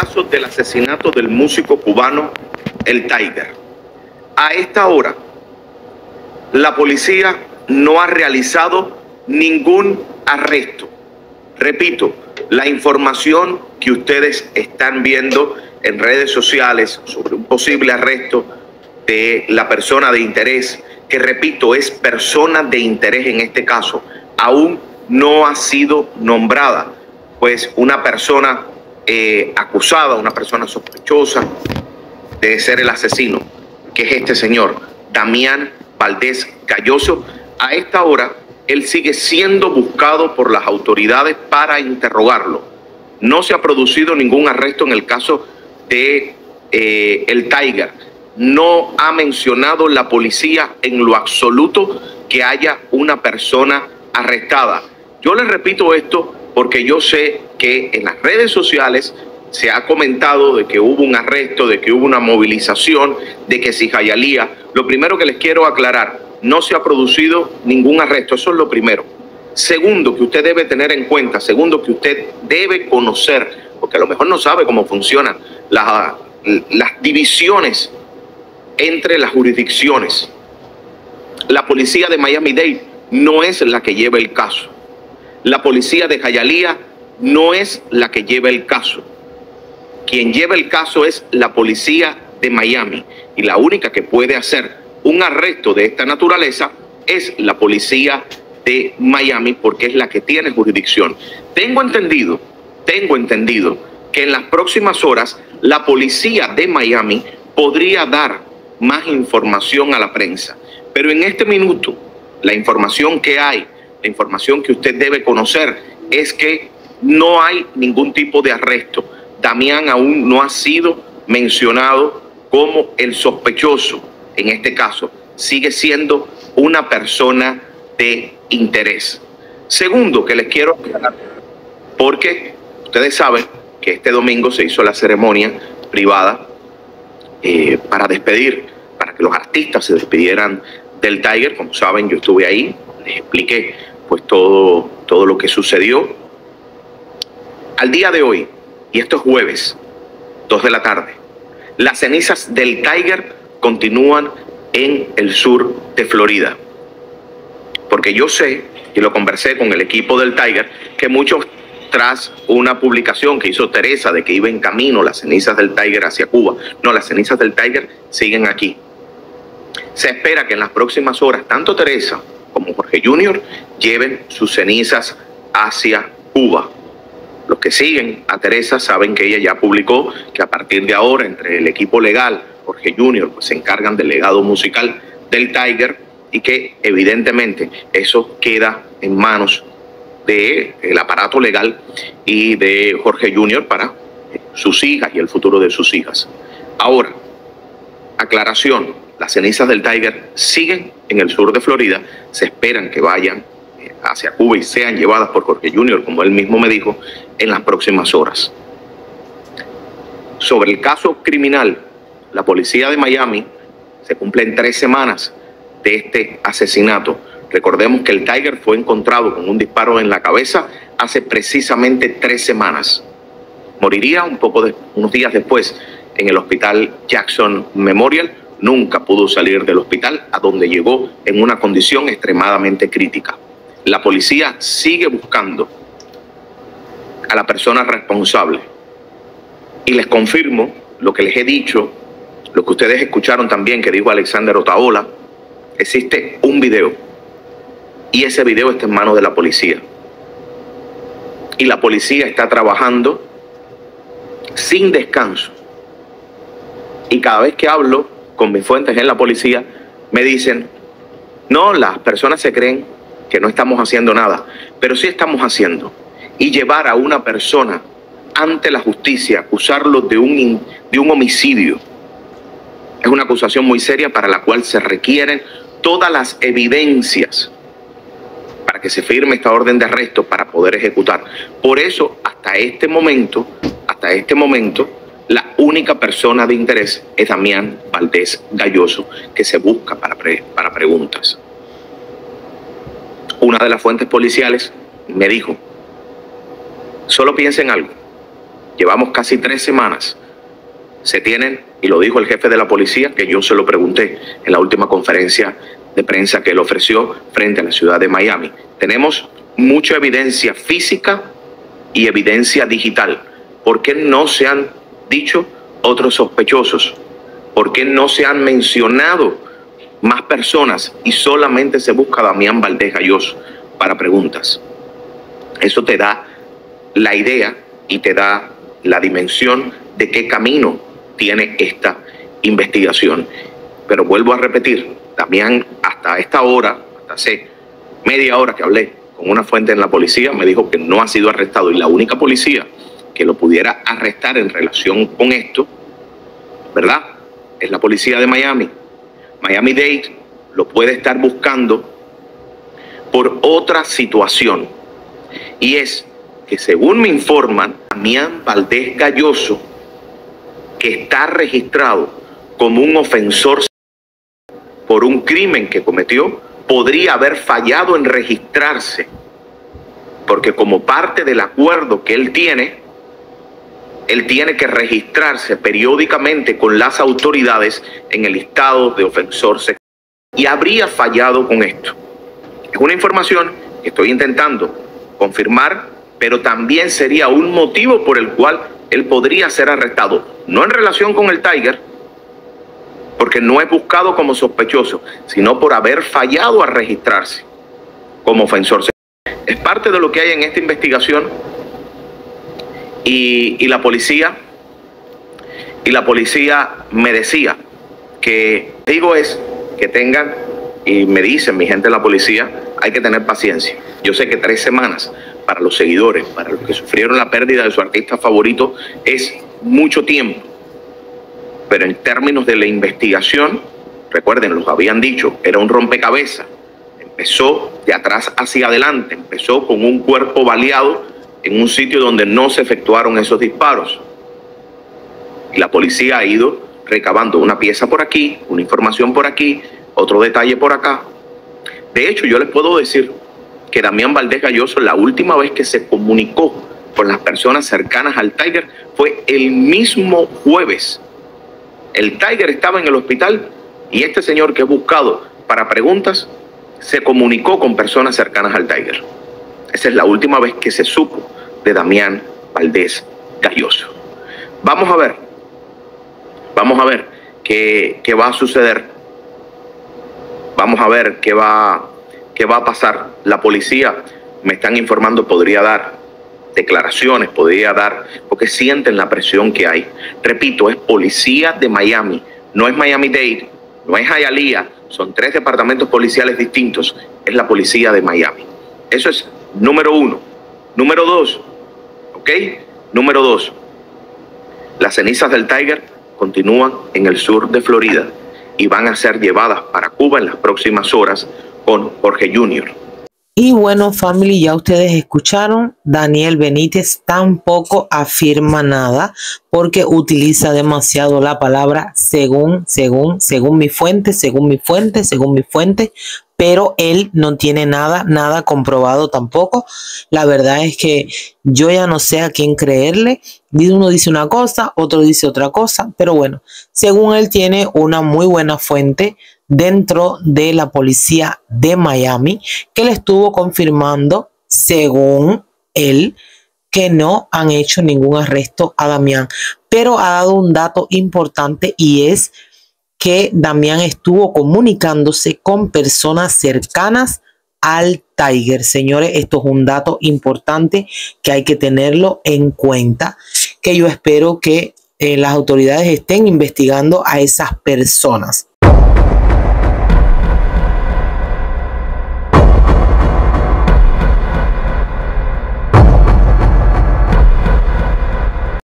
caso del asesinato del músico cubano El Tiger. A esta hora, la policía no ha realizado ningún arresto. Repito, la información que ustedes están viendo en redes sociales sobre un posible arresto de la persona de interés, que repito, es persona de interés en este caso, aún no ha sido nombrada, pues una persona eh, acusada, una persona sospechosa de ser el asesino, que es este señor, Damián Valdés Galloso, a esta hora él sigue siendo buscado por las autoridades para interrogarlo. No se ha producido ningún arresto en el caso de eh, el Tiger. No ha mencionado la policía en lo absoluto que haya una persona arrestada. Yo le repito esto porque yo sé que en las redes sociales se ha comentado de que hubo un arresto, de que hubo una movilización, de que si Jayalía, lo primero que les quiero aclarar, no se ha producido ningún arresto, eso es lo primero. Segundo, que usted debe tener en cuenta, segundo, que usted debe conocer, porque a lo mejor no sabe cómo funcionan las, las divisiones entre las jurisdicciones. La policía de Miami-Dade no es la que lleva el caso. La policía de Jayalía no es la que lleva el caso. Quien lleva el caso es la policía de Miami y la única que puede hacer un arresto de esta naturaleza es la policía de Miami porque es la que tiene jurisdicción. Tengo entendido, tengo entendido que en las próximas horas la policía de Miami podría dar más información a la prensa. Pero en este minuto, la información que hay, la información que usted debe conocer es que no hay ningún tipo de arresto. Damián aún no ha sido mencionado como el sospechoso en este caso, sigue siendo una persona de interés. Segundo, que les quiero aclarar, porque ustedes saben que este domingo se hizo la ceremonia privada eh, para despedir, para que los artistas se despidieran del Tiger. Como saben, yo estuve ahí, les expliqué pues todo, todo lo que sucedió. Al día de hoy, y esto es jueves, 2 de la tarde, las cenizas del Tiger continúan en el sur de Florida. Porque yo sé, y lo conversé con el equipo del Tiger, que muchos tras una publicación que hizo Teresa de que iba en camino las cenizas del Tiger hacia Cuba. No, las cenizas del Tiger siguen aquí. Se espera que en las próximas horas tanto Teresa como Jorge Junior lleven sus cenizas hacia Cuba. Los que siguen a Teresa saben que ella ya publicó que a partir de ahora entre el equipo legal Jorge Junior, pues se encargan del legado musical del Tiger y que evidentemente eso queda en manos del el aparato legal y de Jorge Junior para sus hijas y el futuro de sus hijas. Ahora, aclaración, las cenizas del Tiger siguen en el sur de Florida, se esperan que vayan eh, hacia Cuba y sean llevadas por Jorge Junior, como él mismo me dijo, en las próximas horas. Sobre el caso criminal la policía de Miami se cumplen tres semanas de este asesinato. Recordemos que el Tiger fue encontrado con un disparo en la cabeza hace precisamente tres semanas. Moriría unos días después en el hospital Jackson Memorial. Nunca pudo salir del hospital, a donde llegó en una condición extremadamente crítica. La policía sigue buscando a la persona responsable. Y les confirmo lo que les he dicho lo que ustedes escucharon también que dijo Alexander Otaola, existe un video y ese video está en manos de la policía. Y la policía está trabajando sin descanso. Y cada vez que hablo con mis fuentes en la policía, me dicen, no, las personas se creen que no estamos haciendo nada, pero sí estamos haciendo. Y llevar a una persona ante la justicia, acusarlo de un, de un homicidio, es una acusación muy seria para la cual se requieren todas las evidencias para que se firme esta orden de arresto para poder ejecutar. Por eso, hasta este momento, hasta este momento, la única persona de interés es Damián Valdés Galloso, que se busca para, para preguntas. Una de las fuentes policiales me dijo, solo piensa en algo, Llevamos casi tres semanas. Se tienen, y lo dijo el jefe de la policía, que yo se lo pregunté en la última conferencia de prensa que él ofreció frente a la ciudad de Miami. Tenemos mucha evidencia física y evidencia digital. ¿Por qué no se han dicho otros sospechosos? ¿Por qué no se han mencionado más personas y solamente se busca Damián Valdés Galloso para preguntas? Eso te da la idea y te da la dimensión de qué camino tiene esta investigación. Pero vuelvo a repetir, Damián hasta esta hora, hasta hace media hora que hablé con una fuente en la policía, me dijo que no ha sido arrestado y la única policía que lo pudiera arrestar en relación con esto, ¿verdad? Es la policía de Miami. Miami Dade lo puede estar buscando por otra situación. Y es que según me informan, Damián Valdés Galloso, que está registrado como un ofensor por un crimen que cometió, podría haber fallado en registrarse, porque como parte del acuerdo que él tiene, él tiene que registrarse periódicamente con las autoridades en el estado de ofensor sexual. Y habría fallado con esto. Es una información que estoy intentando confirmar, pero también sería un motivo por el cual él podría ser arrestado, no en relación con el Tiger, porque no es buscado como sospechoso, sino por haber fallado a registrarse como ofensor. Es parte de lo que hay en esta investigación y, la policía y la policía me decía que digo es que tengan y me dicen mi gente de la policía hay que tener paciencia. Yo sé que tres semanas para los seguidores, para los que sufrieron la pérdida de su artista favorito, es mucho tiempo pero en términos de la investigación, recuerden, los habían dicho, era un rompecabezas. Empezó de atrás hacia adelante, empezó con un cuerpo baleado en un sitio donde no se efectuaron esos disparos. Y la policía ha ido recabando una pieza por aquí, una información por aquí, otro detalle por acá. De hecho, yo les puedo decir que Damián Valdés Galloso, la última vez que se comunicó con las personas cercanas al Tiger fue el mismo jueves el Tiger estaba en el hospital y este señor que he buscado para preguntas se comunicó con personas cercanas al Tiger. Esa es la última vez que se supo de Damián Valdés Galloso. Vamos a ver, vamos a ver qué, qué va a suceder. Vamos a ver qué va, qué va a pasar. La policía, me están informando, podría dar declaraciones, podría dar, porque sienten la presión que hay. Repito, es policía de Miami, no es Miami Dade, no es Hialeah, son tres departamentos policiales distintos, es la policía de Miami. Eso es número uno. Número dos, ¿ok? Número dos, las cenizas del Tiger continúan en el sur de Florida y van a ser llevadas para Cuba en las próximas horas con Jorge Junior. Y bueno, family, ya ustedes escucharon, Daniel Benítez tampoco afirma nada porque utiliza demasiado la palabra según, según, según mi fuente, según mi fuente, según mi fuente, pero él no tiene nada, nada comprobado tampoco. La verdad es que yo ya no sé a quién creerle. Uno dice una cosa, otro dice otra cosa, pero bueno, según él tiene una muy buena fuente dentro de la policía de Miami que le estuvo confirmando, según él, que no han hecho ningún arresto a Damián. Pero ha dado un dato importante y es que Damián estuvo comunicándose con personas cercanas al Tiger. Señores, esto es un dato importante que hay que tenerlo en cuenta, que yo espero que eh, las autoridades estén investigando a esas personas.